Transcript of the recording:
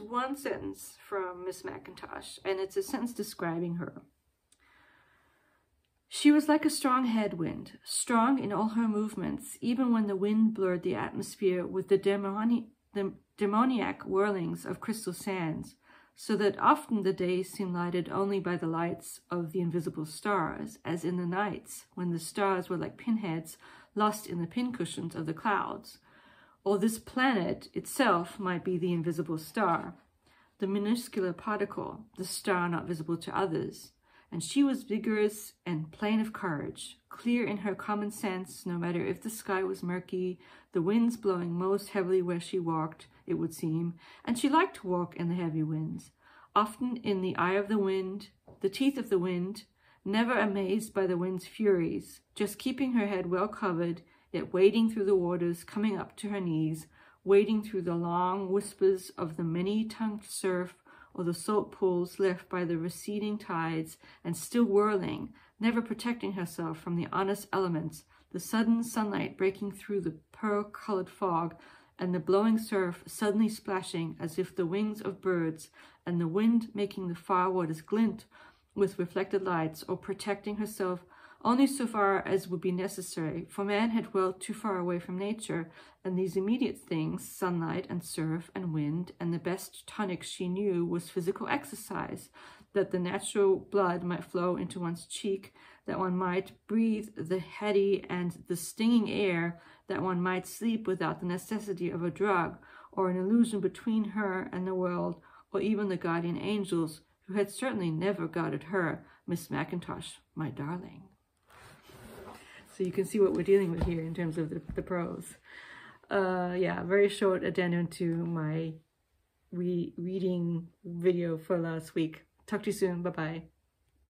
one sentence from Miss Macintosh, and it's a sentence describing her. She was like a strong headwind, strong in all her movements, even when the wind blurred the atmosphere with the, demoni the demoniac whirlings of crystal sands, so that often the days seemed lighted only by the lights of the invisible stars, as in the nights when the stars were like pinheads lost in the pincushions of the clouds. Or this planet itself might be the invisible star, the minuscule particle, the star not visible to others, and she was vigorous and plain of courage, clear in her common sense, no matter if the sky was murky, the winds blowing most heavily where she walked, it would seem, and she liked to walk in the heavy winds, often in the eye of the wind, the teeth of the wind, never amazed by the wind's furies, just keeping her head well covered, yet wading through the waters, coming up to her knees, wading through the long whispers of the many-tongued surf or the salt pools left by the receding tides and still whirling, never protecting herself from the honest elements, the sudden sunlight breaking through the pearl-colored fog, and the blowing surf suddenly splashing as if the wings of birds, and the wind making the far waters glint with reflected lights, or protecting herself only so far as would be necessary, for man had dwelt too far away from nature, and these immediate things, sunlight and surf and wind, and the best tonic she knew was physical exercise, that the natural blood might flow into one's cheek, that one might breathe the heady and the stinging air, that one might sleep without the necessity of a drug, or an illusion between her and the world, or even the guardian angels, who had certainly never guarded her, Miss Macintosh, my darling. So you can see what we're dealing with here in terms of the, the prose. Uh, yeah, very short addendum to my re reading video for last week. Talk to you soon. Bye-bye.